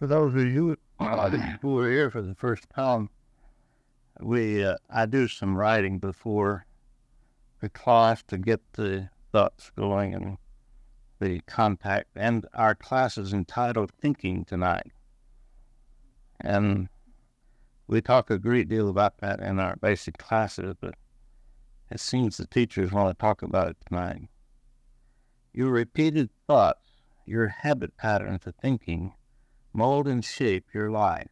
For those of you who are here for the first time, we uh, I do some writing before the class to get the thoughts going and the contact. And our class is entitled Thinking Tonight. And we talk a great deal about that in our basic classes, but it seems the teachers want to talk about it tonight. Your repeated thoughts, your habit patterns of thinking, mold and shape your life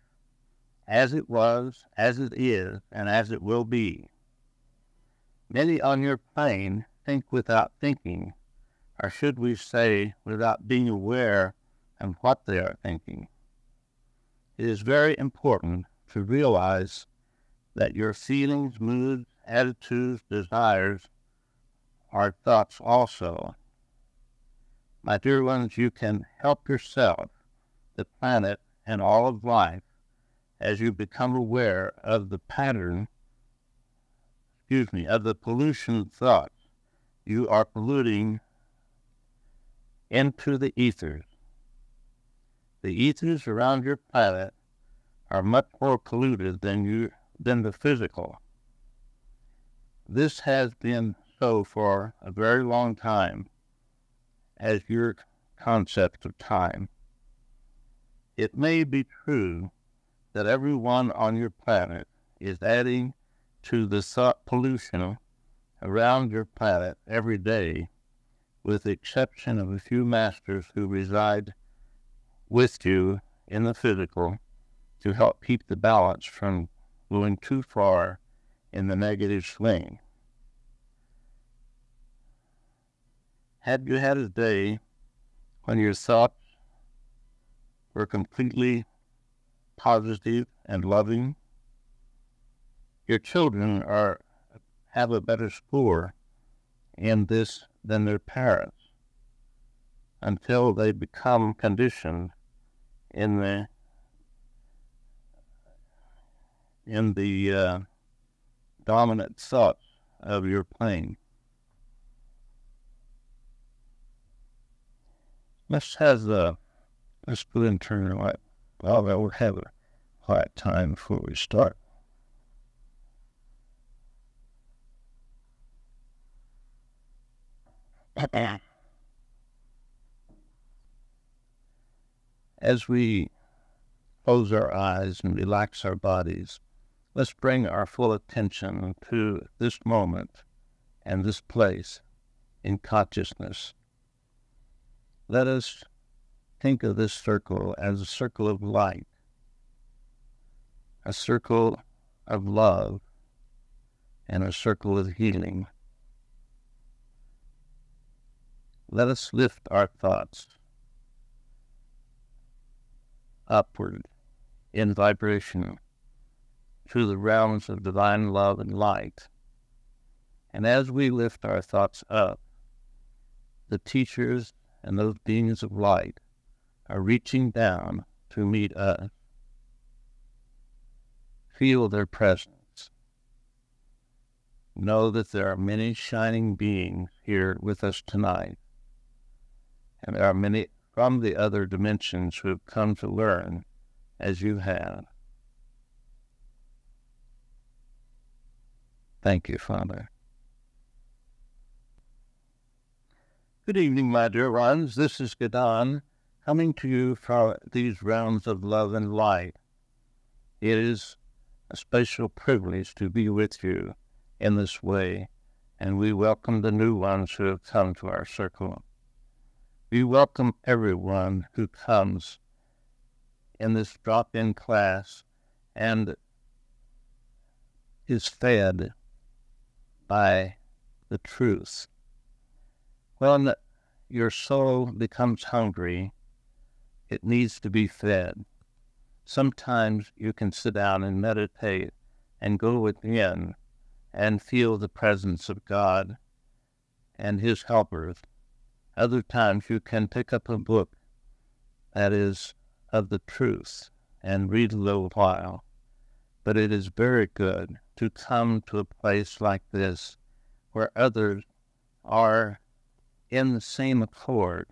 as it was, as it is, and as it will be. Many on your plane think without thinking, or should we say, without being aware of what they are thinking. It is very important to realize that your feelings, moods, attitudes, desires are thoughts also. My dear ones, you can help yourself, the planet, and all of life as you become aware of the pattern, excuse me, of the pollution thought. you are polluting into the ethers. The ethers around your planet are much more polluted than you than the physical. This has been so for a very long time as your concept of time. It may be true that everyone on your planet is adding to the pollution around your planet every day, with the exception of a few masters who reside with you in the physical to help keep the balance from going too far in the negative swing. Had you had a day when your thoughts were completely positive, and loving, your children are have a better score in this than their parents until they become conditioned in the in the uh, dominant thoughts of your plane. Let's have the let's go turn right well, we'll have a quiet time before we start. As we close our eyes and relax our bodies, let's bring our full attention to this moment and this place in consciousness. Let us think of this circle as a circle of light, a circle of love, and a circle of healing. Let us lift our thoughts upward in vibration to the realms of divine love and light. And as we lift our thoughts up, the teachers and those beings of light are reaching down to meet us. Feel their presence. Know that there are many shining beings here with us tonight. And there are many from the other dimensions who have come to learn as you have. Thank you, Father. Good evening, my dear ones. This is Gadon coming to you from these realms of love and light. It is a special privilege to be with you in this way, and we welcome the new ones who have come to our circle. We welcome everyone who comes in this drop in class and is fed by the truth. When your soul becomes hungry, it needs to be fed. Sometimes you can sit down and meditate and go within and feel the presence of God and His helpers. Other times you can pick up a book that is of the truth and read a little while. But it is very good to come to a place like this where others are in the same accord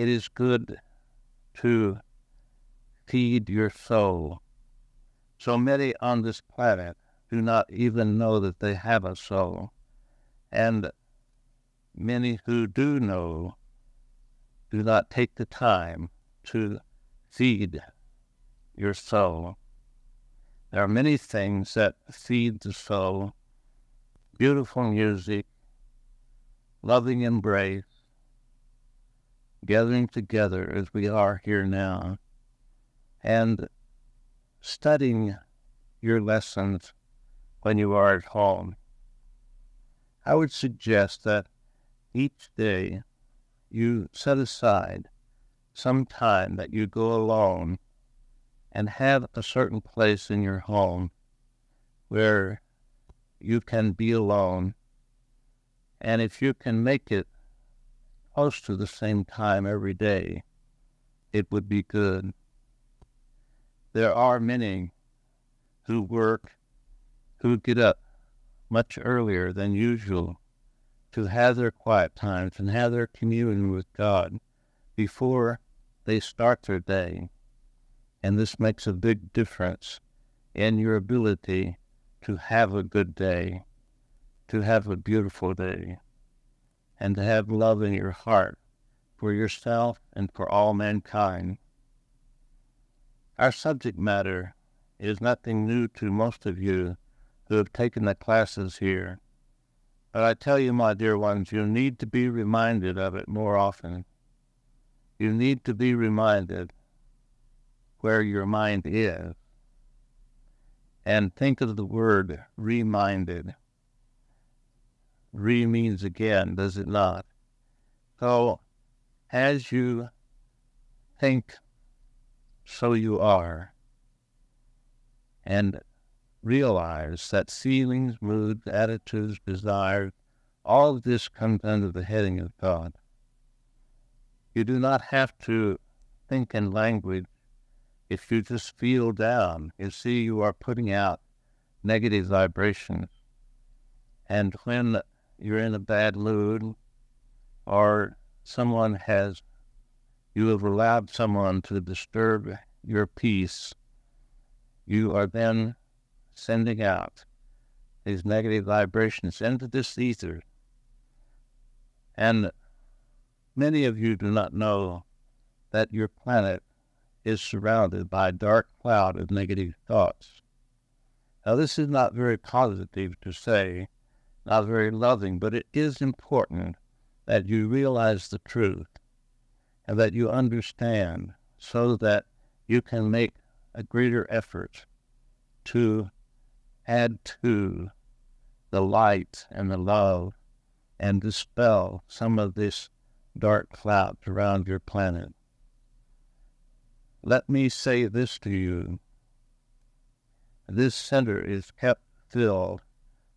it is good to feed your soul. So many on this planet do not even know that they have a soul. And many who do know do not take the time to feed your soul. There are many things that feed the soul beautiful music, loving embrace, gathering together as we are here now, and studying your lessons when you are at home. I would suggest that each day you set aside some time that you go alone and have a certain place in your home where you can be alone. And if you can make it close to the same time every day, it would be good. There are many who work, who get up much earlier than usual to have their quiet times and have their communion with God before they start their day. And this makes a big difference in your ability to have a good day, to have a beautiful day, and to have love in your heart for yourself and for all mankind. Our subject matter is nothing new to most of you who have taken the classes here. But I tell you, my dear ones, you need to be reminded of it more often. You need to be reminded where your mind is. And think of the word reminded. Re means again, does it not? So, as you think, so you are. And realize that feelings, moods, attitudes, desires, all of this comes under the heading of God. You do not have to think in language if you just feel down. You see, you are putting out negative vibrations. And when you're in a bad mood or someone has, you have allowed someone to disturb your peace, you are then sending out these negative vibrations into this ether. And many of you do not know that your planet is surrounded by a dark cloud of negative thoughts. Now, this is not very positive to say, not very loving, but it is important that you realize the truth and that you understand so that you can make a greater effort to add to the light and the love and dispel some of this dark cloud around your planet. Let me say this to you. This center is kept filled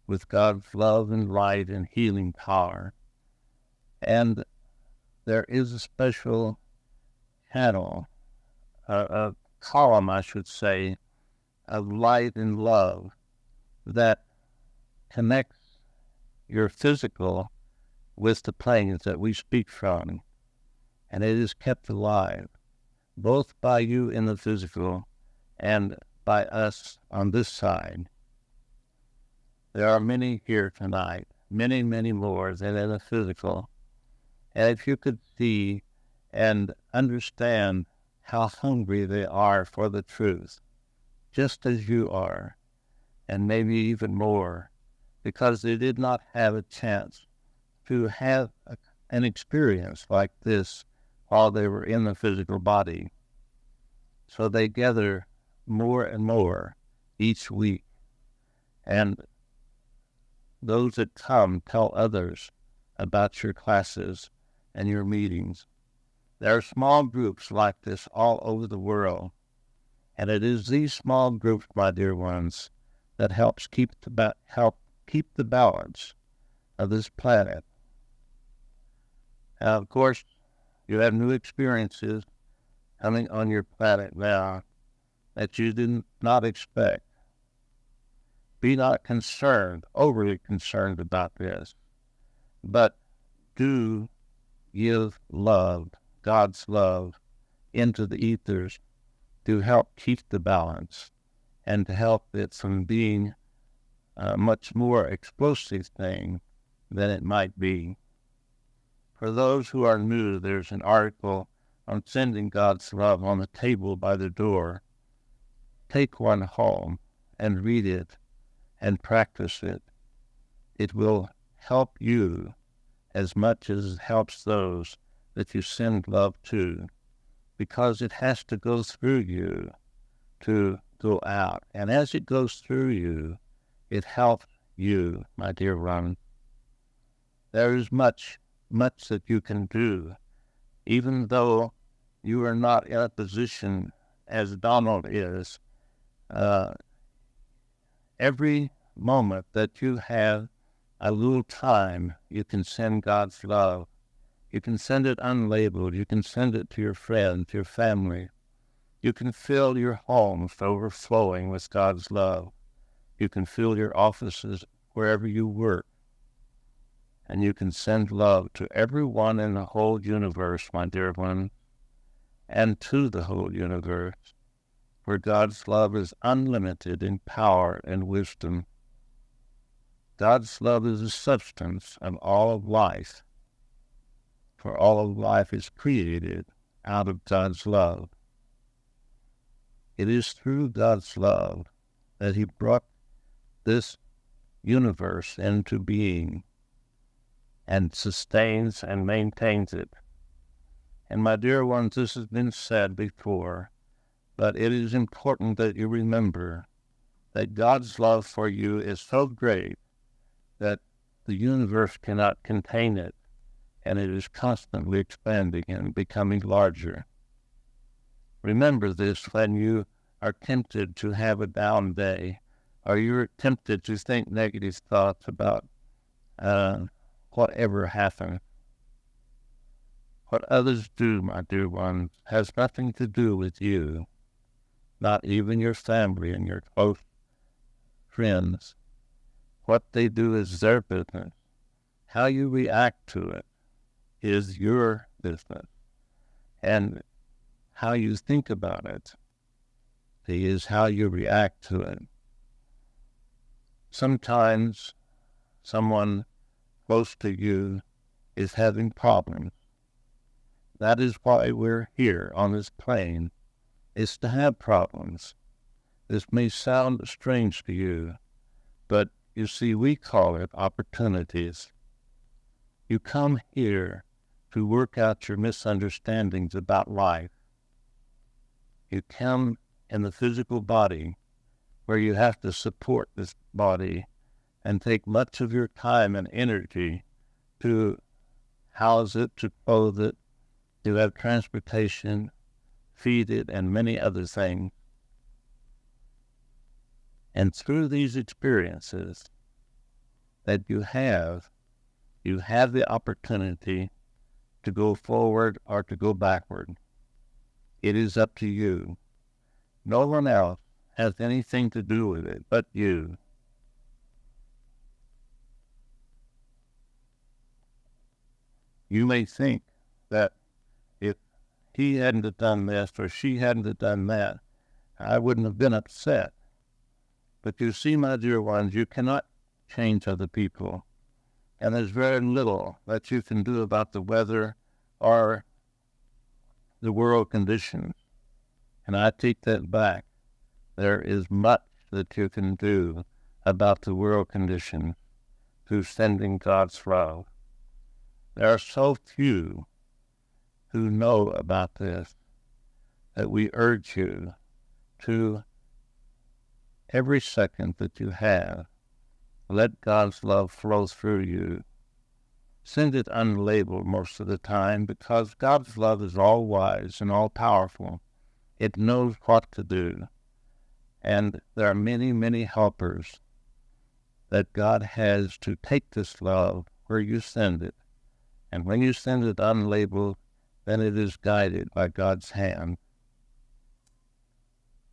with God's love and light and healing power. And there is a special channel, a, a column, I should say, of light and love that connects your physical with the planes that we speak from. And it is kept alive both by you in the physical and by us on this side. There are many here tonight, many, many more than in the physical. And if you could see and understand how hungry they are for the truth, just as you are, and maybe even more, because they did not have a chance to have a, an experience like this while they were in the physical body. So they gather more and more each week. And those that come tell others about your classes and your meetings. There are small groups like this all over the world. And it is these small groups, my dear ones, that helps keep the ba- help keep the balance of this planet. Now, of course, you have new experiences coming on your planet now that you did not expect. Be not concerned, overly concerned about this, but do give love, God's love, into the ethers to help keep the balance and to help it from being a much more explosive thing than it might be. For those who are new, there's an article on sending God's love on the table by the door. Take one home and read it and practice it. It will help you as much as it helps those that you send love to, because it has to go through you to go out. And as it goes through you, it helps you, my dear one. There is much, much that you can do, even though you are not in a position as Donald is. Uh, every moment that you have a little time, you can send God's love. You can send it unlabeled. You can send it to your friends, your family. You can fill your homes overflowing with God's love. You can fill your offices wherever you work. And you can send love to everyone in the whole universe, my dear one, and to the whole universe, where God's love is unlimited in power and wisdom. God's love is the substance of all of life, for all of life is created out of God's love. It is through God's love that He brought this universe into being and sustains and maintains it. And my dear ones, this has been said before, but it is important that you remember that God's love for you is so great that the universe cannot contain it, and it is constantly expanding and becoming larger. Remember this when you are tempted to have a down day, or you're tempted to think negative thoughts about uh, whatever happened. What others do, my dear ones, has nothing to do with you, not even your family and your close friends. What they do is their business. How you react to it is your business. And how you think about it. is how you react to it. Sometimes someone close to you is having problems. That is why we're here on this plane, is to have problems. This may sound strange to you, but you see, we call it opportunities. You come here to work out your misunderstandings about life you come in the physical body where you have to support this body and take much of your time and energy to house it, to clothe it, to have transportation, and many other things. And through these experiences that you have, you have the opportunity to go forward or to go backward. It is up to you. No one else has anything to do with it but you. You may think that he hadn't have done this or she hadn't have done that, I wouldn't have been upset. But you see, my dear ones, you cannot change other people. And there's very little that you can do about the weather or the world conditions. And I take that back. There is much that you can do about the world conditions through sending God's love. There are so few who know about this that we urge you to every second that you have, let God's love flow through you send it unlabeled most of the time because God's love is all wise and all powerful. It knows what to do. And there are many, many helpers that God has to take this love where you send it. And when you send it unlabeled, then it is guided by God's hand.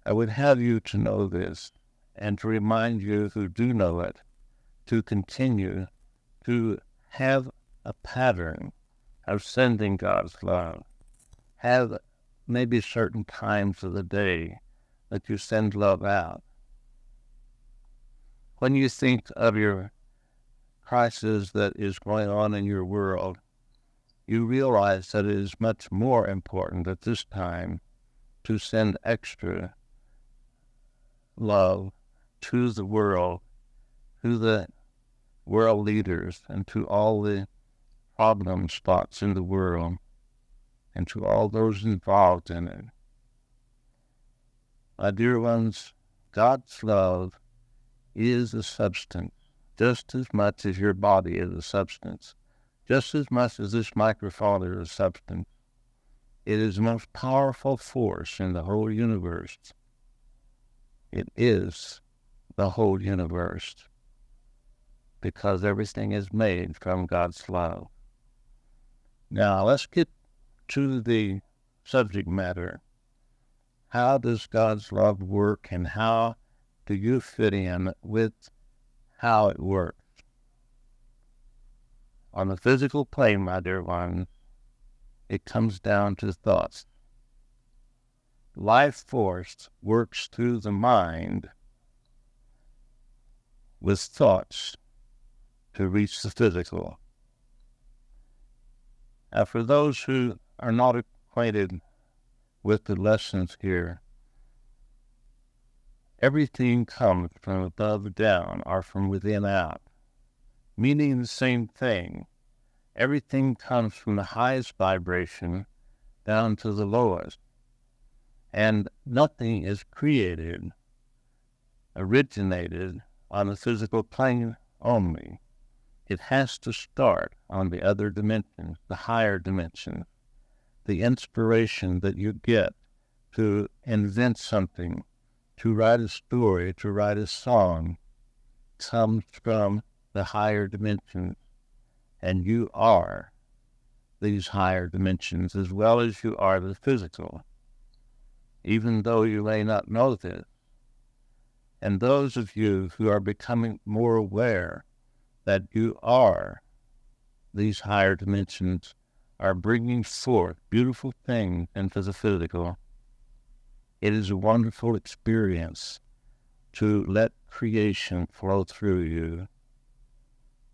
I would have you to know this and to remind you who do know it to continue to have a pattern of sending God's love. Have maybe certain times of the day that you send love out. When you think of your crisis that is going on in your world, you realize that it is much more important at this time to send extra love to the world, to the world leaders, and to all the problem spots in the world, and to all those involved in it. My dear ones, God's love is a substance just as much as your body is a substance, just as much as this microphone is a substance. It is the most powerful force in the whole universe. It is the whole universe because everything is made from God's love. Now, let's get to the subject matter. How does God's love work and how do you fit in with how it works? On the physical plane, my dear one, it comes down to thoughts. Life force works through the mind with thoughts to reach the physical. Now, for those who are not acquainted with the lessons here. Everything comes from above down or from within out, meaning the same thing. Everything comes from the highest vibration down to the lowest. And nothing is created, originated on the physical plane only. It has to start on the other dimensions, the higher dimensions the inspiration that you get to invent something, to write a story, to write a song, comes from the higher dimensions. And you are these higher dimensions as well as you are the physical, even though you may not know this. And those of you who are becoming more aware that you are these higher dimensions are bringing forth beautiful things into the physical. It is a wonderful experience to let creation flow through you,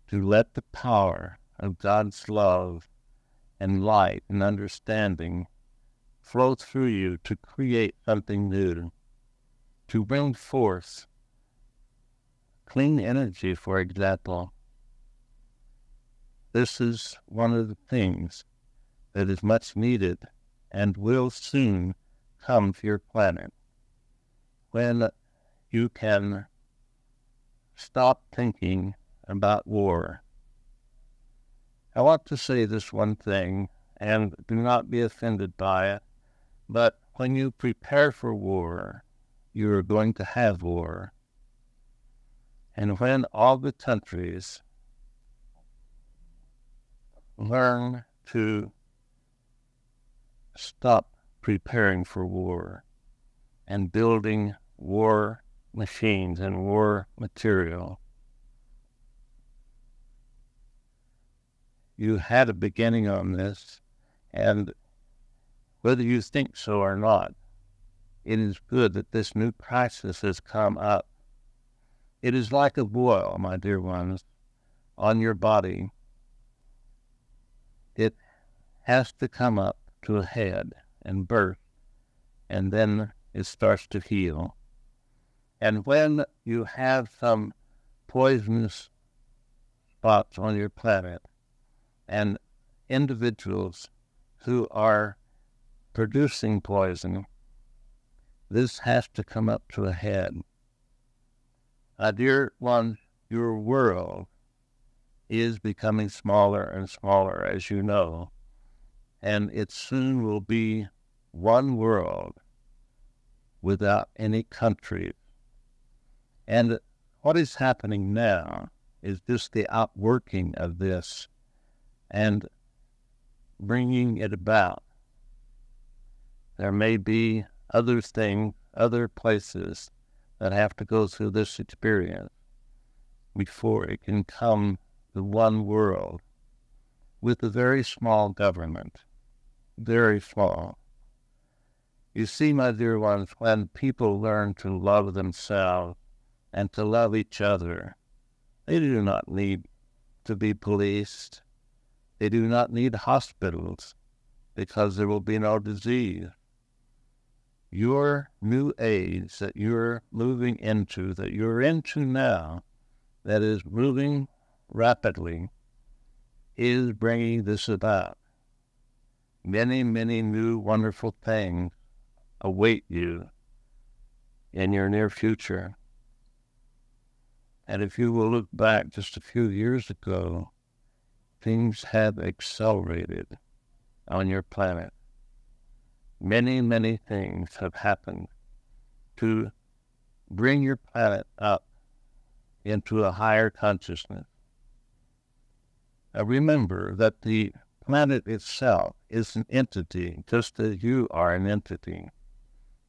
to let the power of God's love and light and understanding flow through you to create something new, to bring forth clean energy, for example. This is one of the things that is much needed and will soon come to your planet. When you can stop thinking about war. I want to say this one thing, and do not be offended by it, but when you prepare for war, you are going to have war. And when all the countries learn to stop preparing for war and building war machines and war material. You had a beginning on this, and whether you think so or not, it is good that this new crisis has come up. It is like a boil, my dear ones, on your body. It has to come up to a head and birth, and then it starts to heal. And when you have some poisonous spots on your planet and individuals who are producing poison, this has to come up to a head. My dear one, your world is becoming smaller and smaller, as you know and it soon will be one world without any countries. And what is happening now is just the outworking of this and bringing it about. There may be other things, other places that have to go through this experience before it can come to one world with a very small government very small. You see, my dear ones, when people learn to love themselves and to love each other, they do not need to be policed. They do not need hospitals because there will be no disease. Your new age that you're moving into, that you're into now, that is moving rapidly, is bringing this about. Many, many new wonderful things await you in your near future. And if you will look back just a few years ago, things have accelerated on your planet. Many, many things have happened to bring your planet up into a higher consciousness. Now remember that the planet itself is an entity, just as you are an entity.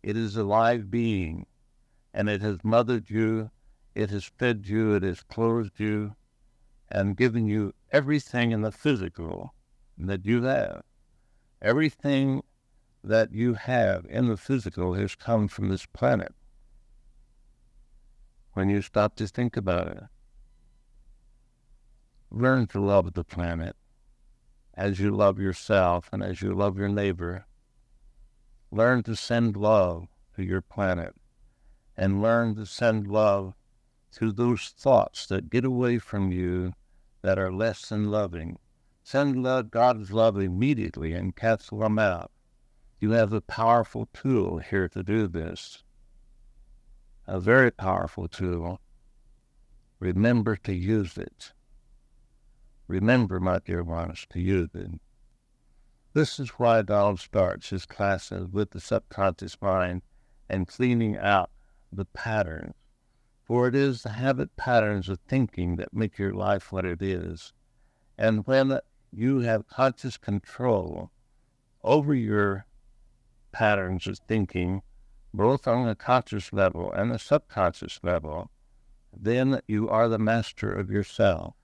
It is a live being, and it has mothered you, it has fed you, it has clothed you, and given you everything in the physical that you have. Everything that you have in the physical has come from this planet. When you stop to think about it, learn to love the planet as you love yourself and as you love your neighbor. Learn to send love to your planet and learn to send love to those thoughts that get away from you that are less than loving. Send love, God's love immediately and cancel them out. You have a powerful tool here to do this. A very powerful tool. Remember to use it. Remember, my dear ones, to use it. This is why Donald starts his classes with the subconscious mind and cleaning out the patterns for it is the habit patterns of thinking that make your life what it is. And when you have conscious control over your patterns of thinking, both on a conscious level and a subconscious level, then you are the master of yourself.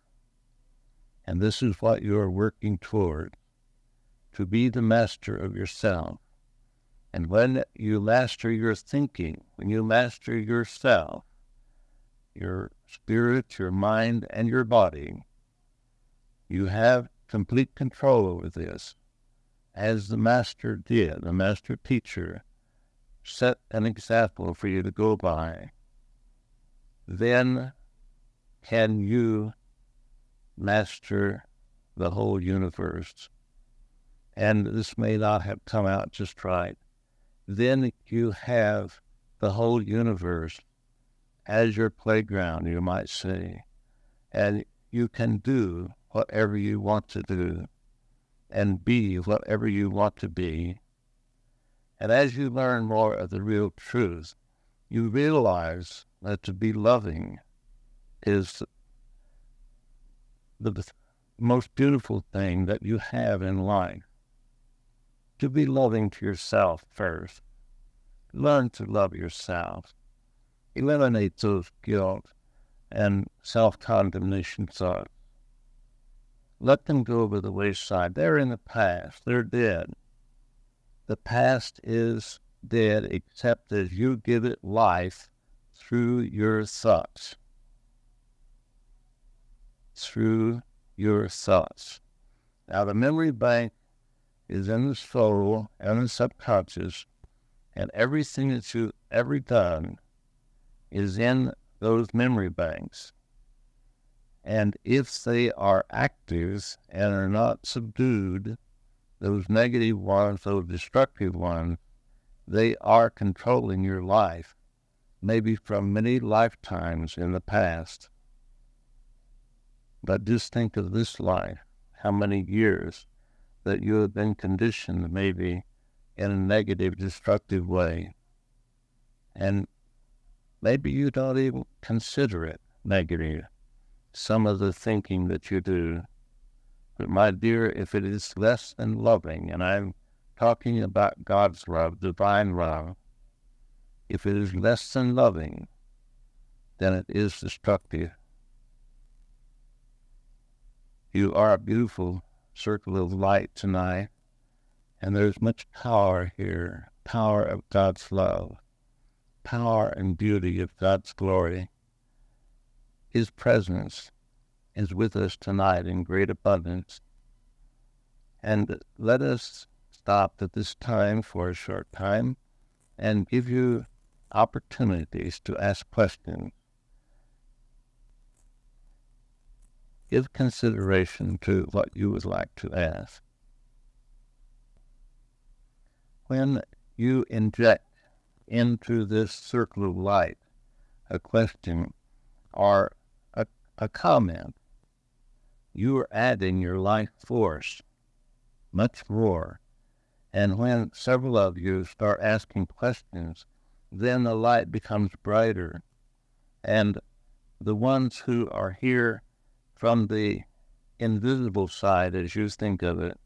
And this is what you are working toward to be the master of yourself. And when you master your thinking, when you master yourself, your spirit, your mind, and your body. You have complete control over this, as the master did, the master teacher set an example for you to go by. Then can you master the whole universe? And this may not have come out just right. Then you have the whole universe as your playground, you might say. And you can do whatever you want to do and be whatever you want to be. And as you learn more of the real truth, you realize that to be loving is the most beautiful thing that you have in life. To be loving to yourself first. Learn to love yourself eliminate those guilt and self condemnation thoughts. Let them go over the wayside. They're in the past, they're dead. The past is dead except as you give it life through your thoughts. Through your thoughts. Now, the memory bank is in the soul and the subconscious, and everything that you've ever done is in those memory banks. And if they are active and are not subdued, those negative ones, those destructive ones, they are controlling your life, maybe from many lifetimes in the past. But just think of this life, how many years that you have been conditioned maybe in a negative, destructive way. And maybe you don't even consider it negative, some of the thinking that you do. But my dear, if it is less than loving, and I'm talking about God's love, divine love, if it is less than loving, then it is destructive. You are a beautiful circle of light tonight, And there's much power here power of God's love, power and beauty of God's glory. His presence is with us tonight in great abundance. And let us stop at this time for a short time and give you opportunities to ask questions. Give consideration to what you would like to ask. When you inject into this circle of light a question or a, a comment, you are adding your life force much more. And when several of you start asking questions, then the light becomes brighter. And the ones who are here from the invisible side, as you think of it,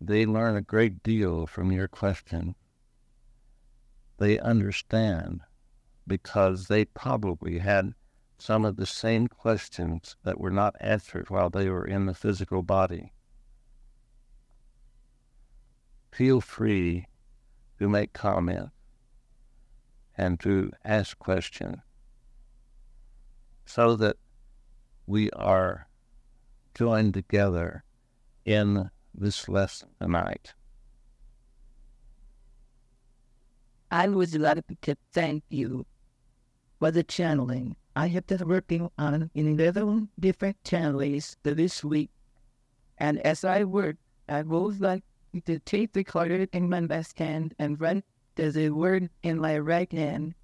they learn a great deal from your question. They understand because they probably had some of the same questions that were not answered while they were in the physical body. Feel free to make comments and to ask questions so that we are joined together in this lesson tonight. I would like to thank you for the channeling. I have been working on 11 different channels this week. And as I work, I would like to take the card in my left hand and run the word in my right hand.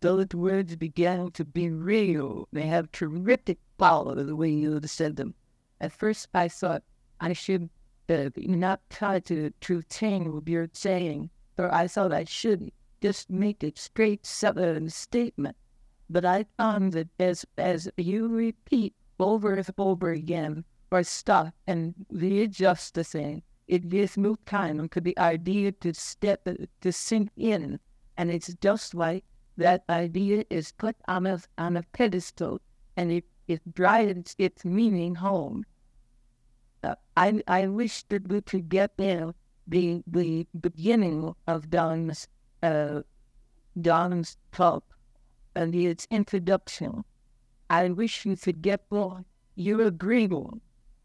Those words began to be real. They have terrific power the way you said them. At first, I thought I should uh, not try to, to change what you're saying, or I thought I should just make a straight southern statement. But I found that as as you repeat over and over again or stop and readjust the thing, it gives more time for the idea to step to sink in. And it's just like that idea is put on a on a pedestal and it, it drives its meaning home. Uh, I I wish that we could get there the the beginning of Don's uh, Don's talk and its introduction. I wish you could get more. You're agreeable.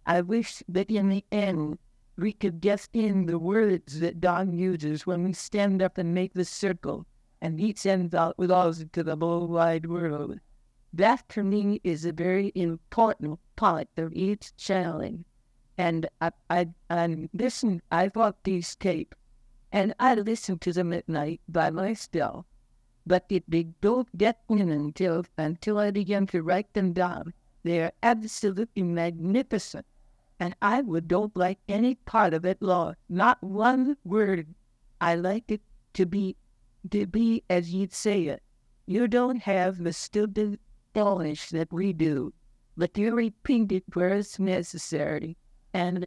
I wish that in the end we could get in the words that Don uses when we stand up and make the circle and he sends out with us into the whole wide world. That to me is a very important part of each channeling. And I, I, I listened, I bought these tapes and I listened to them at night by myself. But it, don't get in until, until I began to write them down. They are absolutely magnificent. And I would don't like any part of it lost. Not one word. I like it to be to be as you'd say it. You don't have the stupid polish that we do, but you repeat it where it's necessary. And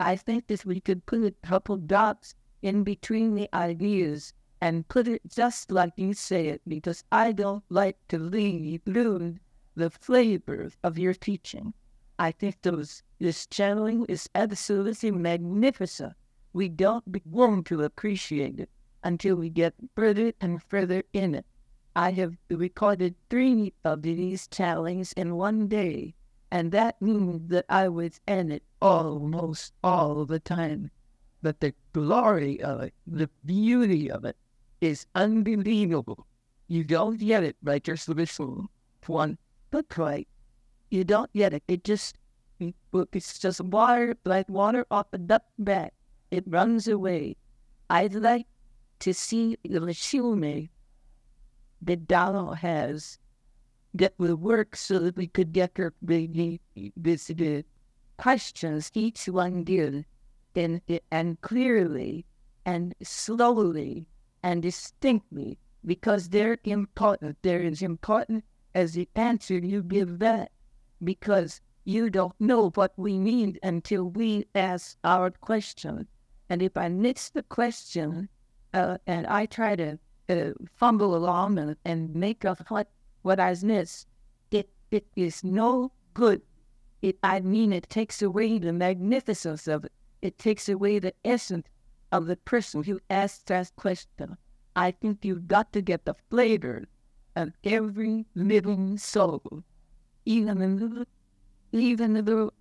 I think that we could put a couple dots in between the ideas and put it just like you say it, because I don't like to leave, lose the flavor of your teaching. I think those this channeling is absolutely magnificent. We don't begin to appreciate it until we get further and further in it. I have recorded three of these channelings in one day, and that means that I was in it almost all the time. But the glory of it, the beauty of it, is unbelievable. You don't get it by just listening to one book right. You don't get it. It just it's just water like water off a duck back. It runs away. I'd like to see the machinery that Donald has that will work so that we could get her the questions each one did and, and clearly and slowly and distinctly because they're important. They're as important as the answer you give that because you don't know what we mean until we ask our question. And if I miss the question uh, and I try to uh, fumble along and, and make up what, what I missed, it, it is no good. It, I mean, it takes away the magnificence of it. It takes away the essence of the person who asks that question. I think you've got to get the flavor of every living soul, even the little, even the little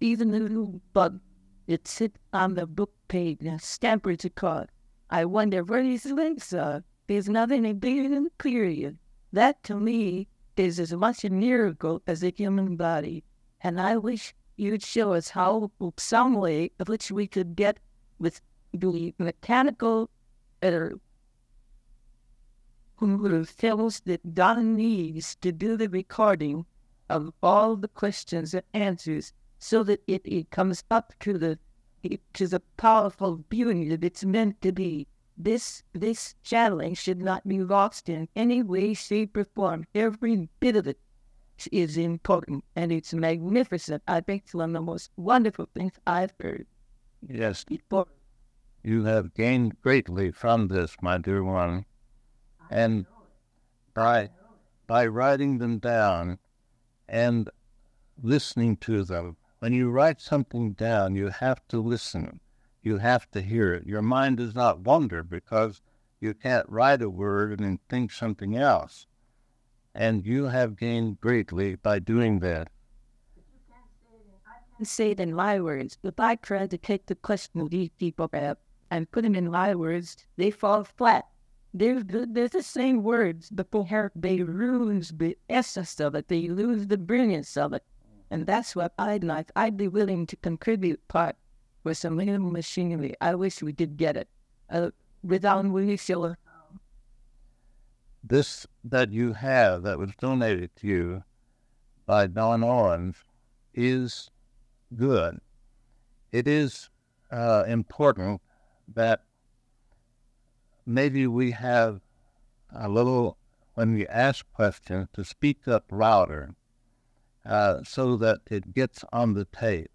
even the little bug that sits on the book page and scampers across. I wonder where these links are. There's nothing bigger than period. That to me is as much a miracle as a human body. And I wish you'd show us how some way of which we could get with the mechanical uh, films that Don needs to do the recording of all the questions and answers so that it, it comes up to the to the powerful beauty that it's meant to be. This this channeling should not be lost in any way, shape, or form. Every bit of it is important and it's magnificent. I think it's one of the most wonderful things I've heard. Yes. Before. You have gained greatly from this, my dear one. And by by writing them down and listening to them. When you write something down, you have to listen you have to hear it. Your mind does not wander because you can't write a word and then think something else. And you have gained greatly by doing that. I can say it in my words. If I try to take the question these people have and put them in my words, they fall flat. They're, they're the same words, but they lose the essence of it. They lose the brilliance of it. And that's what I'd like. I'd be willing to contribute part with some little machinery. I wish we did get it. Uh, without Willie Schiller. This that you have that was donated to you by Don Owens is good. It is uh, important that maybe we have a little, when we ask questions, to speak up louder uh, so that it gets on the tape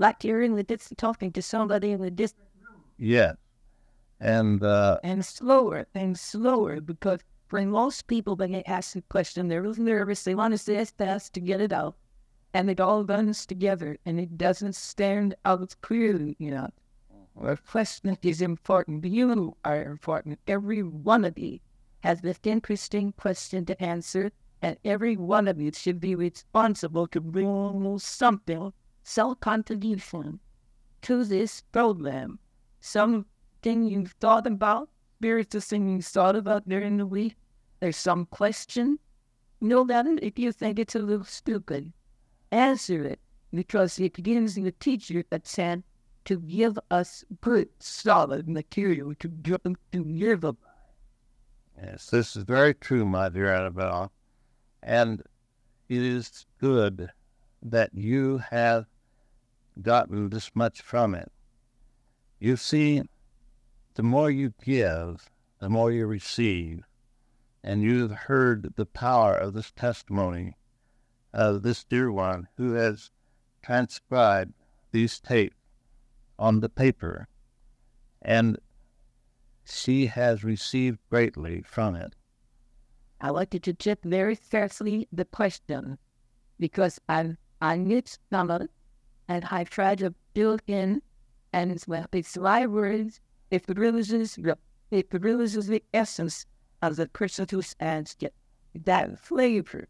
like you're in the distance talking to somebody in the distant room. Yes. And uh, and slower and slower because for most people when they ask a question, they're really nervous. They want to say it fast to get it out. And it all runs together and it doesn't stand out clearly, you know. The question is important. You are important. Every one of you has this interesting question to answer, and every one of you should be responsible to bring something self-contribution to this program. Something you've thought about, spiritual thing thought about during the week. There's some question. Know that if you think it's a little stupid, answer it because it gives the teacher a chance to give us good, solid material to, to give up. Yes, this is very true, my dear Annabelle. And it is good that you have gotten this much from it. You see, the more you give, the more you receive. And you've heard the power of this testimony of this dear one who has transcribed these tapes on the paper. And she has received greatly from it. I wanted to check very seriously the question because I'm I need someone and I try to build in and well, it's my words, it realizes it realizes the essence of the person who stands it. That flavor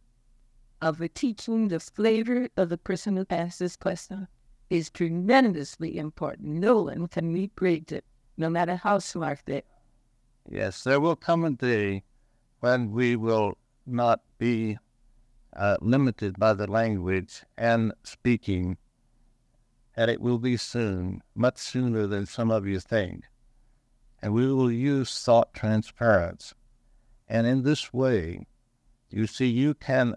of the teaching, the flavor of the person who this question is tremendously important. No one can recreate it, no matter how smart they are. Yes, there will come a day when we will not be uh, limited by the language and speaking and it will be soon, much sooner than some of you think. And we will use thought transference. And in this way, you see, you can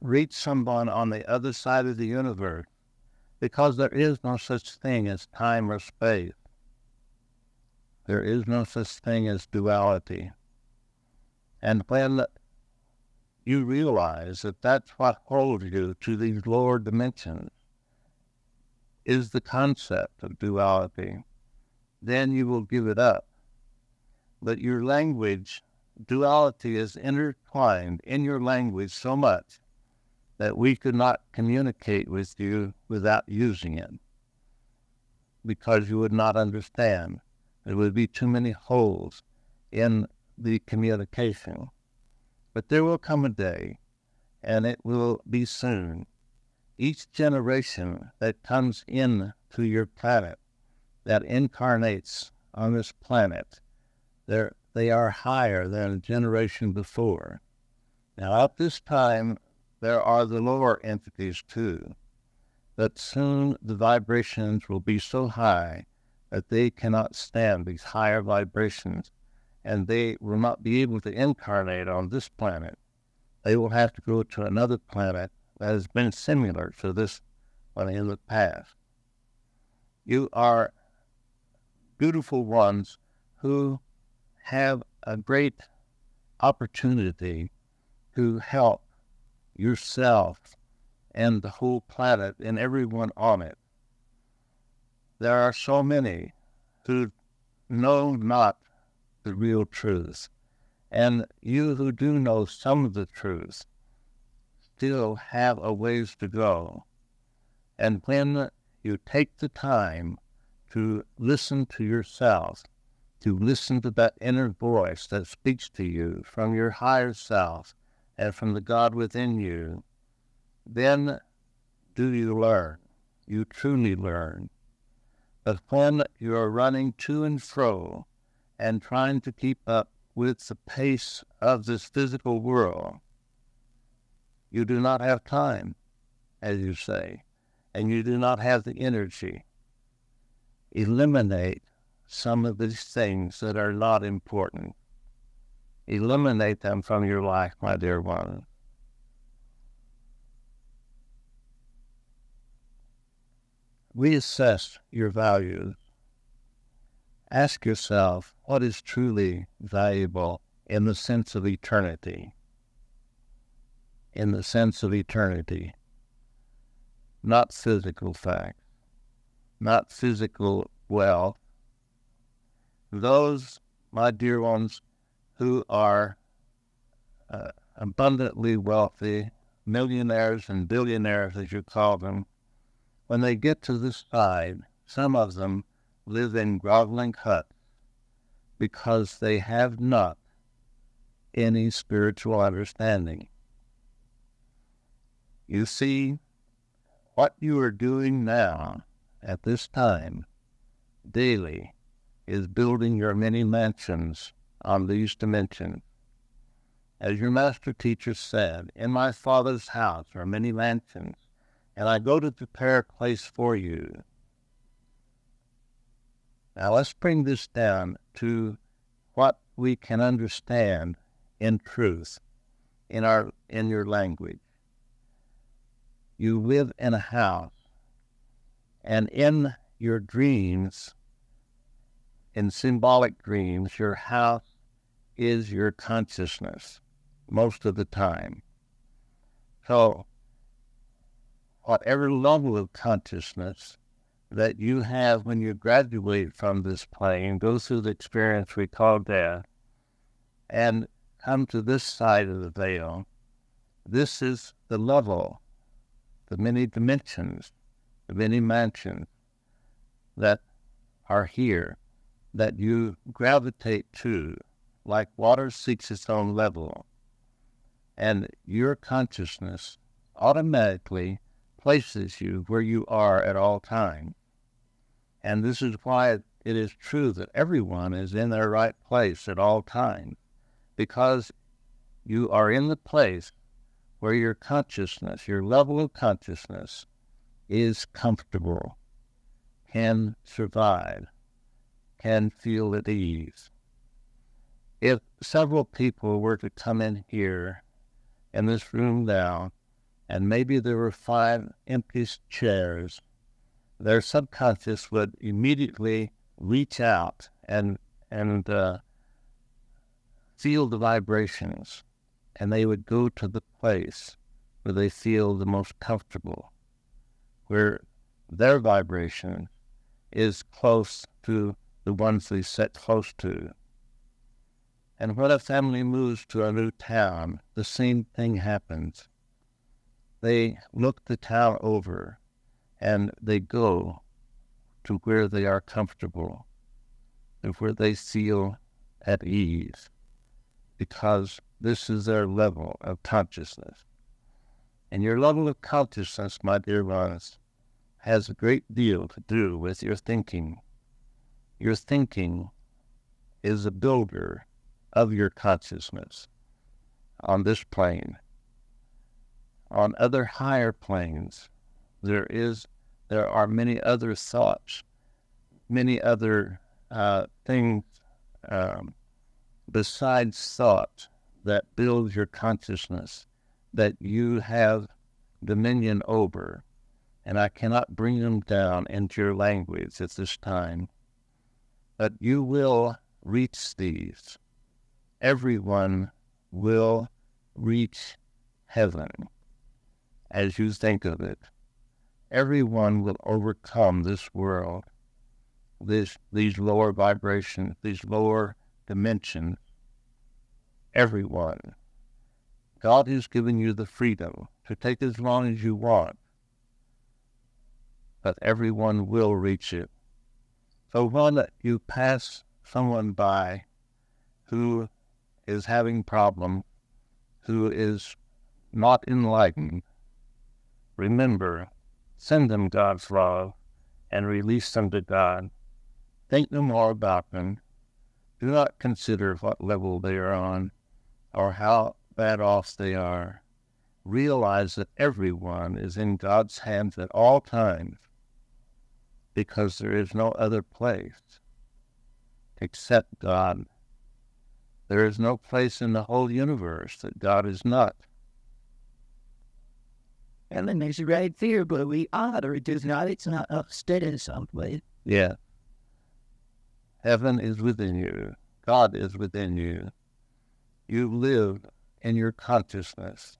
reach someone on the other side of the universe because there is no such thing as time or space. There is no such thing as duality. And when you realize that that's what holds you to these lower dimensions, is the concept of duality, then you will give it up. But your language, duality is intertwined in your language so much that we could not communicate with you without using it. because you would not understand. There would be too many holes in the communication. But there will come a day, and it will be soon. Each generation that comes in to your planet, that incarnates on this planet, they are higher than a generation before. Now, at this time, there are the lower entities too, but soon the vibrations will be so high that they cannot stand these higher vibrations and they will not be able to incarnate on this planet. They will have to go to another planet that has been similar to this one in the past. You are beautiful ones who have a great opportunity to help yourself and the whole planet and everyone on it. There are so many who know not the real truth. And you who do know some of the truth still have a ways to go. And when you take the time to listen to yourself, to listen to that inner voice that speaks to you from your higher self and from the God within you, then do you learn. You truly learn. But when you are running to and fro and trying to keep up with the pace of this physical world, you do not have time, as you say, and you do not have the energy. Eliminate some of these things that are not important. Eliminate them from your life, my dear one. Reassess your values ask yourself what is truly valuable in the sense of eternity. In the sense of eternity, not physical facts, not physical wealth. Those, my dear ones, who are uh, abundantly wealthy, millionaires and billionaires, as you call them, when they get to this side, some of them live in groveling huts because they have not any spiritual understanding. You see, what you are doing now at this time daily is building your many mansions on these dimensions. As your master teacher said, in my father's house are many mansions, and I go to prepare a place for you. Now let's bring this down to what we can understand in truth in our in your language. You live in a house and in your dreams, in symbolic dreams, your house is your consciousness most of the time. So, whatever level of consciousness that you have when you graduate from this plane, go through the experience we call death, and come to this side of the veil. This is the level, the many dimensions, many mansions that are here that you gravitate to, like water seeks its own level. And your consciousness automatically places you where you are at all times. And this is why it is true that everyone is in their right place at all times, because you are in the place where your consciousness, your level of consciousness, is comfortable, can survive, can feel at ease. If several people were to come in here in this room now and maybe there were five empty chairs, their subconscious would immediately reach out and and uh, feel the vibrations, and they would go to the place where they feel the most comfortable, where their vibration is close to the ones they sit close to. And when a family moves to a new town, the same thing happens they look the town over and they go to where they are comfortable, to where they feel at ease, because this is their level of consciousness. And your level of consciousness, my dear ones, has a great deal to do with your thinking. Your thinking is a builder of your consciousness on this plane. On other higher planes, there is there are many other thoughts, many other uh, things um, besides thought that build your consciousness that you have dominion over. And I cannot bring them down into your language at this time. But you will reach these. Everyone will reach heaven as you think of it. Everyone will overcome this world, this, these lower vibrations, these lower dimensions. Everyone. God has given you the freedom to take as long as you want, but everyone will reach it. So when you pass someone by who is having problem, who is not enlightened, remember, send them God's love and release them to God. Think no more about them. Do not consider what level they are on or how bad off they are. Realize that everyone is in God's hands at all times because there is no other place except God. There is no place in the whole universe that God is not. And then there's right there, but we are, or it is not, it's not upstairs someplace. Yeah. Heaven is within you. God is within you. You live in your consciousness.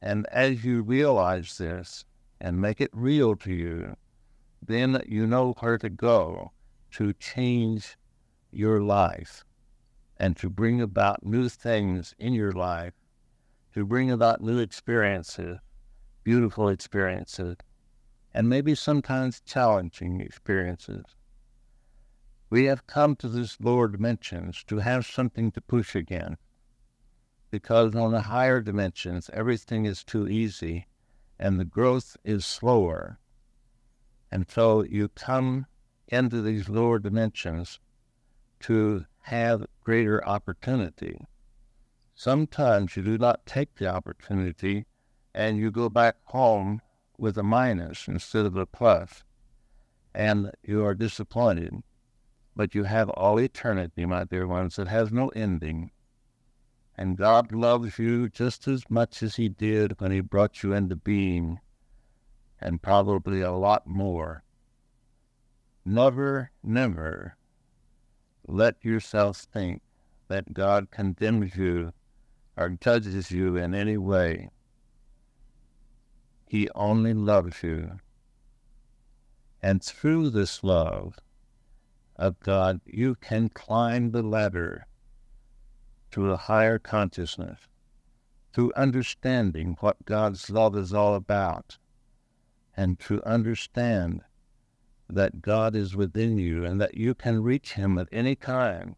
And as you realize this and make it real to you, then you know where to go to change your life and to bring about new things in your life, to bring about new experiences, beautiful experiences, and maybe sometimes challenging experiences. We have come to this lower dimensions to have something to push against because on the higher dimensions, everything is too easy and the growth is slower. And so you come into these lower dimensions to have greater opportunity. Sometimes you do not take the opportunity and you go back home with a minus instead of a plus, and you are disappointed. But you have all eternity, my dear ones, that has no ending. And God loves you just as much as He did when He brought you into being, and probably a lot more. Never, never let yourself think that God condemns you or judges you in any way. He only loves you. And through this love of God, you can climb the ladder to a higher consciousness, through understanding what God's love is all about, and to understand that God is within you and that you can reach Him at any time.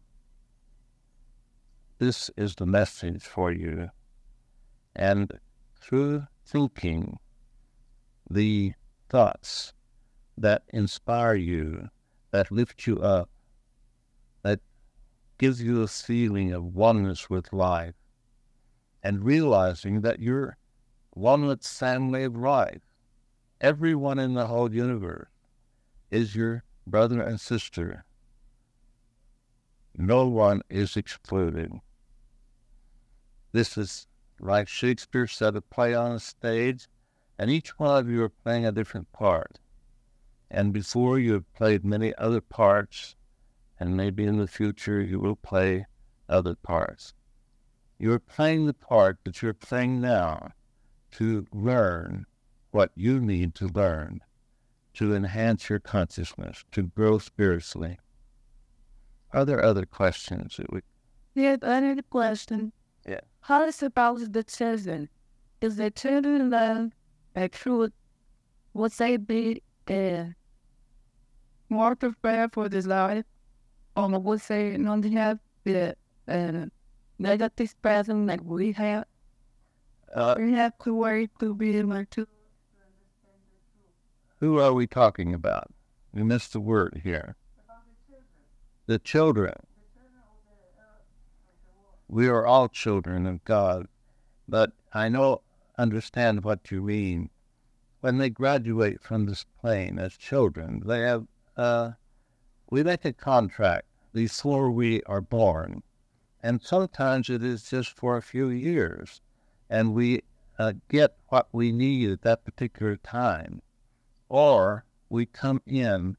This is the message for you. And through thinking the thoughts that inspire you, that lift you up, gives you a feeling of oneness with life and realizing that you're one with family of life. Everyone in the whole universe is your brother and sister. No one is excluded. This is like Shakespeare said, a play on a stage, and each one of you are playing a different part. And before you have played many other parts, and maybe in the future you will play other parts. You're playing the part that you're playing now to learn what you need to learn to enhance your consciousness, to grow spiritually. Are there other questions that we? Yeah, another question. Yeah. How is about the children? Is the children love a truth? What they be uh, more prepare for this life. Or I would say not have the uh, negative present like we have. Uh, We have to worry to be able to who are we talking about? We missed the word here. The children. We are all children of God, but I know, understand what you mean. When they graduate from this plane as children, they have, uh, we make a contract before we are born. And sometimes it is just for a few years, and we uh, get what we need at that particular time or we come in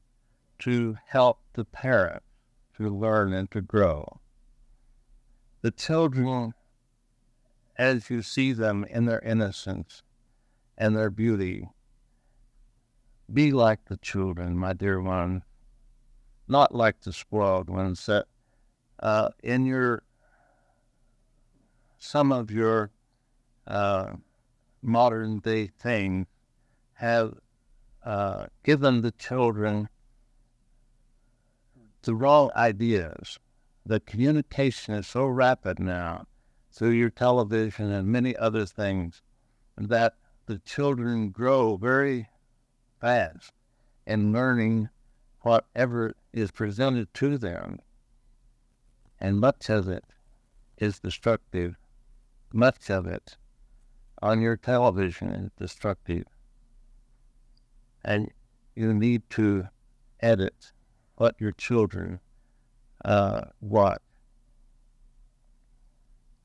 to help the parent to learn and to grow. The children, as you see them in their innocence and their beauty, be like the children, my dear one, not like the spoiled ones that uh, in your some of your uh, modern day things have uh, given the children the wrong ideas. The communication is so rapid now through your television and many other things that the children grow very fast in learning whatever is presented to them. And much of it is destructive. Much of it on your television is destructive and you need to edit what your children uh, watch.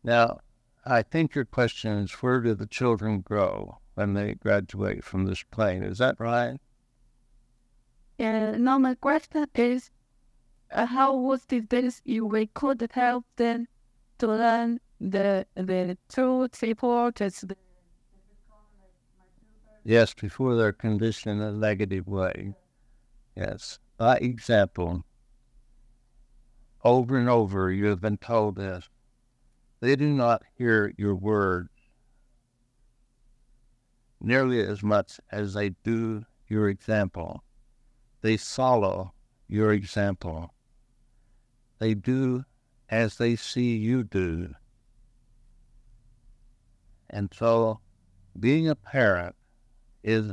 Now, I think your question is where do the children grow when they graduate from this plane? Is that right? Yeah, now my question is, uh, how was the best you we could help them to learn the the truth report as the Yes, before they're conditioned in a negative way. Yes. By example, over and over you have been told this. They do not hear your words nearly as much as they do your example. They follow your example. They do as they see you do. And so, being a parent is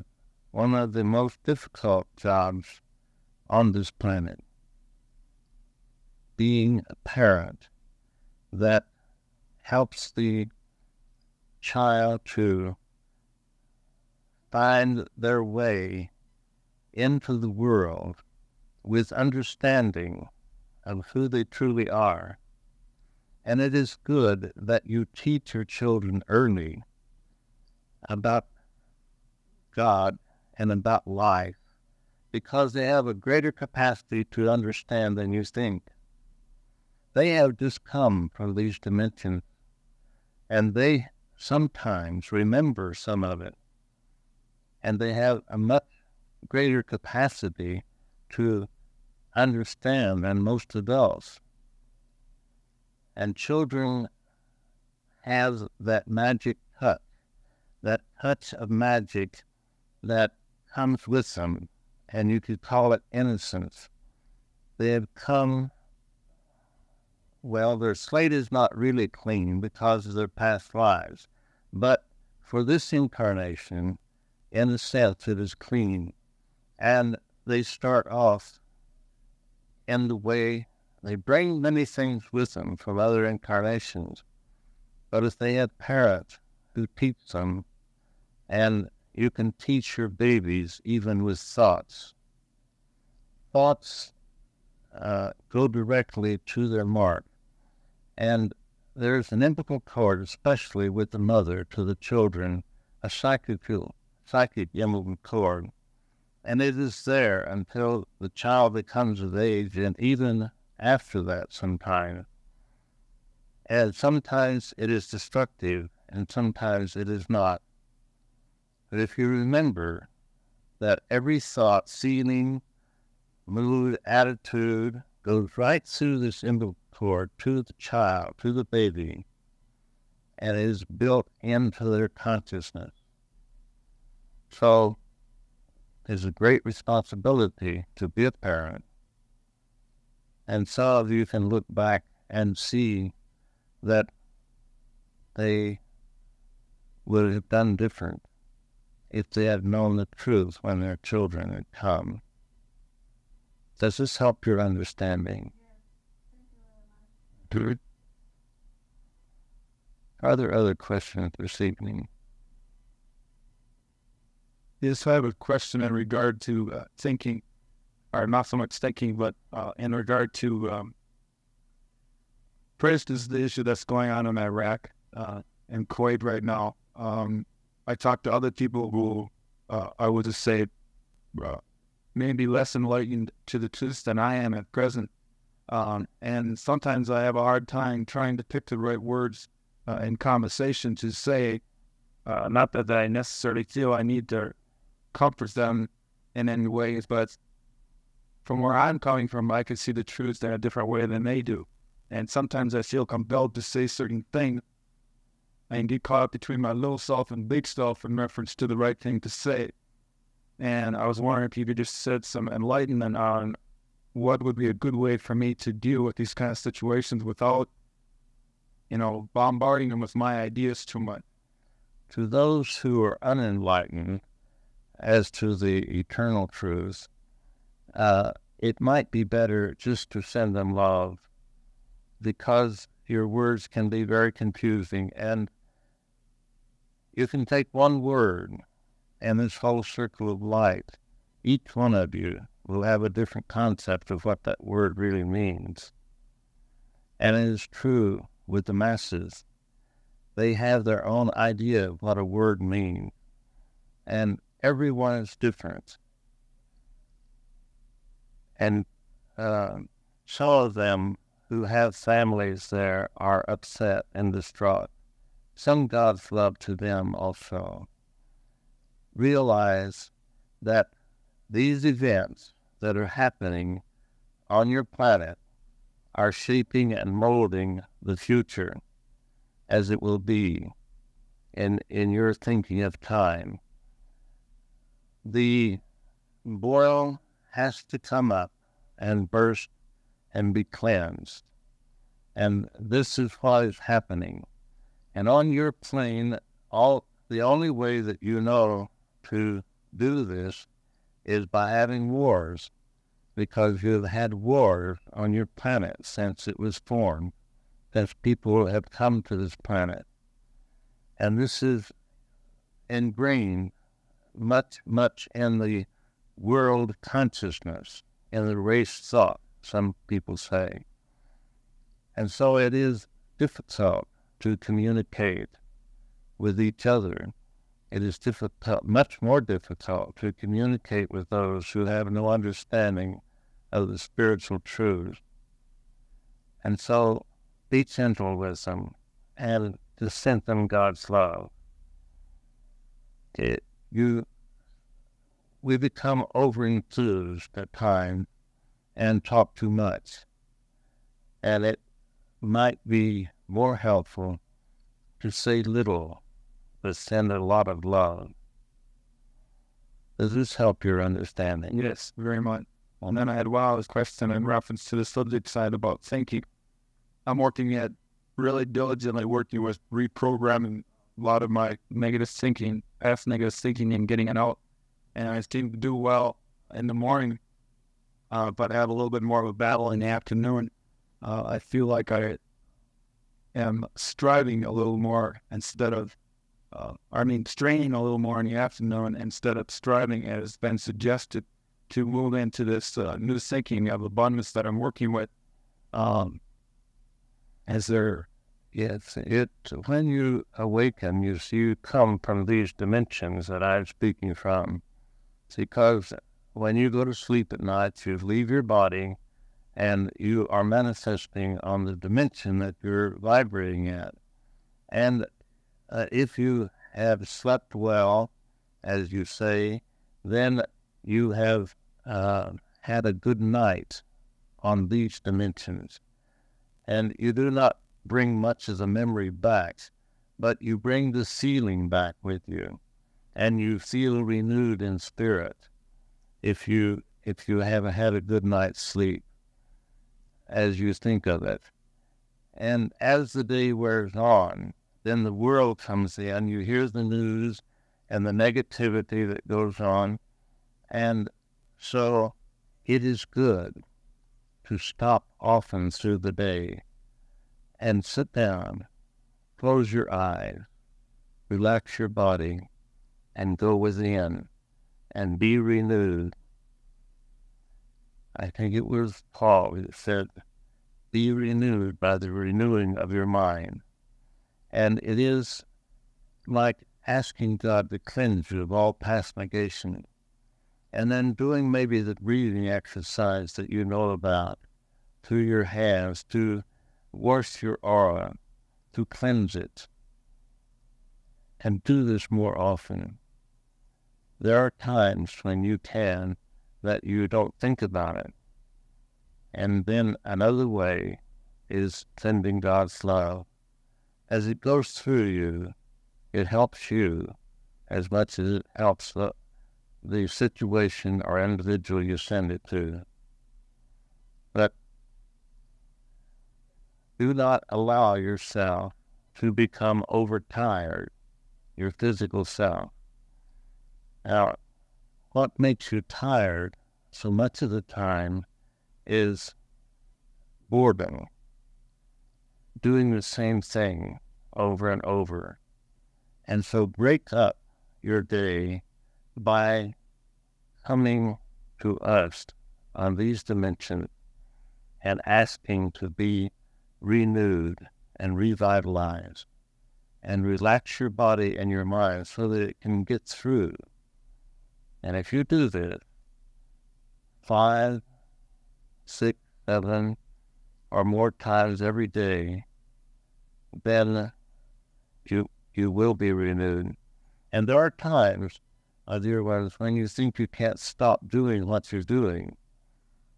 one of the most difficult jobs on this planet. Being a parent that helps the child to find their way into the world with understanding of who they truly are. And it is good that you teach your children early about God and about life because they have a greater capacity to understand than you think. They have just come from these dimensions and they sometimes remember some of it and they have a much greater capacity to understand than most adults. And children have that magic touch, that touch of magic that comes with them, and you could call it innocence. They have come, well, their slate is not really clean because of their past lives, but for this incarnation, in a sense, it is clean. And they start off in the way they bring many things with them from other incarnations. But if they have parents who teach them and you can teach your babies even with thoughts. Thoughts uh, go directly to their mark. And there's an umbilical cord, especially with the mother to the children, a psychic umbilical cord. And it is there until the child becomes of age and even after that sometimes. And sometimes it is destructive and sometimes it is not. But if you remember that every thought, feeling, mood, attitude goes right through this cord to the child, to the baby, and is built into their consciousness. So is a great responsibility to be a parent. And some of you can look back and see that they would have done different if they had known the truth when their children had come. Does this help your understanding? Are there other questions this evening? Yes, I have a question in regard to uh, thinking, or not so much thinking, but uh, in regard to, um, first is the issue that's going on in Iraq uh, and Kuwait right now. Um, I talked to other people who uh, I would just say uh, maybe less enlightened to the truth than I am at present. Um, and sometimes I have a hard time trying to pick the right words uh, in conversation to say, not that I necessarily feel I need to comfort them in any ways, but from where I'm coming from, I can see the truth in a different way than they do. And sometimes I feel compelled to say certain things and get caught up between my little self and big self in reference to the right thing to say. And I was wondering if you could just shed some enlightenment on what would be a good way for me to deal with these kind of situations without, you know, bombarding them with my ideas too much. To those who are unenlightened as to the eternal truth, uh, it might be better just to send them love because your words can be very confusing and you can take one word and this whole circle of light, each one of you will have a different concept of what that word really means. And it is true with the masses. They have their own idea of what a word means. And everyone is different. And uh, some of them who have families there are upset and distraught. Some God's love to them also realize that these events that are happening on your planet are shaping and molding the future as it will be in, in your thinking of time. The boil has to come up and burst and be cleansed. And this is what is happening. And on your plane, all the only way that you know to do this is by having wars, because you've had wars on your planet since it was formed, since people have come to this planet. And this is ingrained much, much in the world consciousness, in the race thought, some people say. And so it is difficult to communicate with each other it is difficult, much more difficult to communicate with those who have no understanding of the spiritual truth. And so be gentle with them and to send them God's love. It, you, we become over enthused at times and talk too much. And it might be more helpful to say little but send a lot of love. Does this help your understanding? Yes, very much. And then I had Wow's question in reference to the subject side about thinking. I'm working at really diligently working with reprogramming a lot of my negative thinking, past negative thinking, and getting it out. And I seem to do well in the morning, uh, but I have a little bit more of a battle in the afternoon. Uh, I feel like I am striving a little more instead of uh, I mean, straining a little more in the afternoon instead of striving, as has been suggested, to move into this uh, new thinking of abundance that I'm working with. Um, as there, yes, it when you awaken, you see you come from these dimensions that I'm speaking from. Because when you go to sleep at night, you leave your body, and you are manifesting on the dimension that you're vibrating at. And uh, if you have slept well, as you say, then you have uh, had a good night on these dimensions. And you do not bring much of the memory back, but you bring the feeling back with you, and you feel renewed in spirit. if you if you haven't had a good night's sleep as you think of it. And as the day wears on, then the world comes in. You hear the news and the negativity that goes on. And so it is good to stop often through the day and sit down, close your eyes, relax your body, and go within and be renewed. I think it was Paul that said, Be renewed by the renewing of your mind. And it is like asking God to cleanse you of all past negation. And then doing maybe the breathing exercise that you know about through your hands to wash your aura, to cleanse it. And do this more often. There are times when you can that you don't think about it. And then another way is sending God's love as it goes through you, it helps you as much as it helps the, the situation or individual you send it to. Do not allow yourself to become overtired, your physical self. Now, what makes you tired so much of the time is boredom doing the same thing over and over. And so break up your day by coming to us on these dimensions and asking to be renewed and revitalized and relax your body and your mind so that it can get through. And if you do this five, six, seven, or more times every day, then you you will be renewed. And there are times, my dear ones, when you think you can't stop doing what you're doing,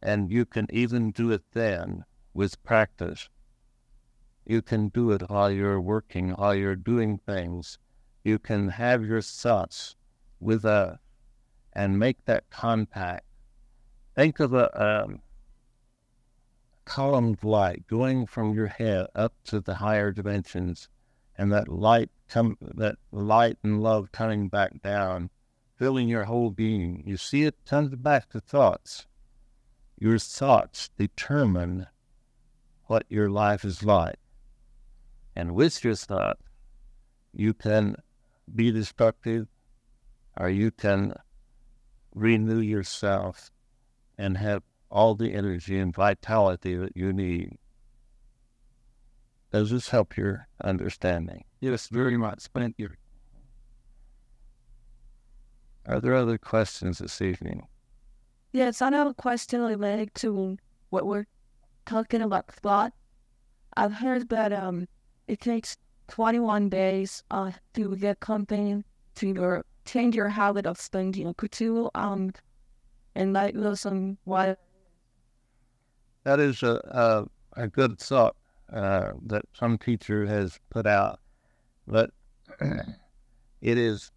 and you can even do it then with practice. You can do it while you're working, while you're doing things. You can have your thoughts with a and make that contact. Think of a, um, column of light going from your head up to the higher dimensions, and that light come that light and love coming back down, filling your whole being. You see it comes back to thoughts. Your thoughts determine what your life is like. And with your thought, you can be destructive or you can renew yourself and have all the energy and vitality that you need. Does this help your understanding? Yes, very much. Thank you. Are there other questions this evening? Yes, I have a question related to what we're talking about thought. I've heard that um it takes 21 days uh to get company to your change your habit of spending you um enlighten us on why that is a, a, a good thought uh, that some teacher has put out. But it is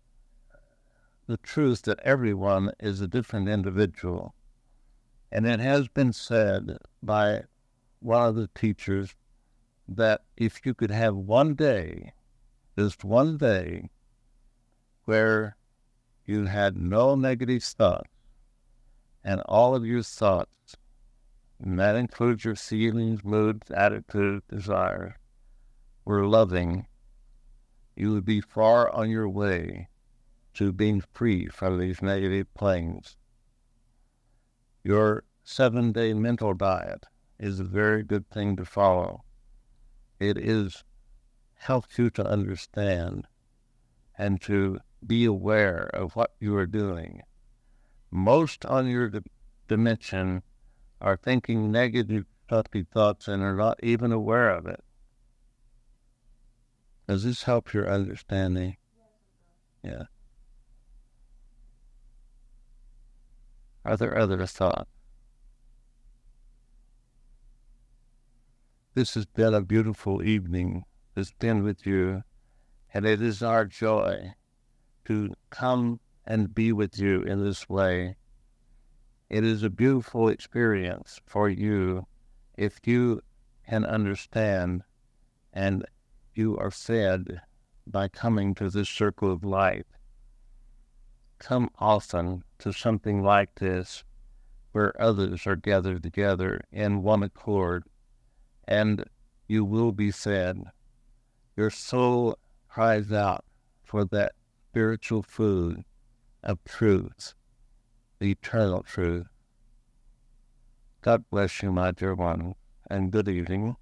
the truth that everyone is a different individual. And it has been said by one of the teachers that if you could have one day, just one day, where you had no negative thoughts and all of your thoughts and that includes your feelings, moods, attitudes, desires, were loving, you would be far on your way to being free from these negative planes. Your seven day mental diet is a very good thing to follow. It is helps you to understand and to be aware of what you are doing. Most on your dimension are thinking negative, puffy thoughts and are not even aware of it. Does this help your understanding? Yeah. Are there other thoughts? This has been a beautiful evening. To spend with you, and it is our joy to come and be with you in this way. It is a beautiful experience for you if you can understand and you are fed by coming to this circle of life. Come often to something like this where others are gathered together in one accord, and you will be fed. Your soul cries out for that spiritual food of truth, the eternal truth. God bless you, my dear one, and good evening.